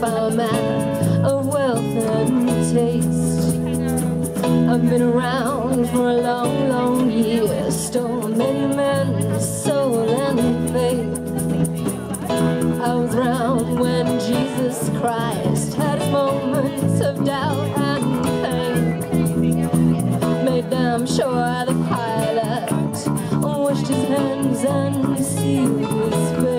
I'm a man of wealth and taste. I've been around for a long, long year, stole many men's soul and faith. I was around when Jesus Christ had his moments of doubt and pain. Made damn sure the Pilate washed his hands and sealed his face.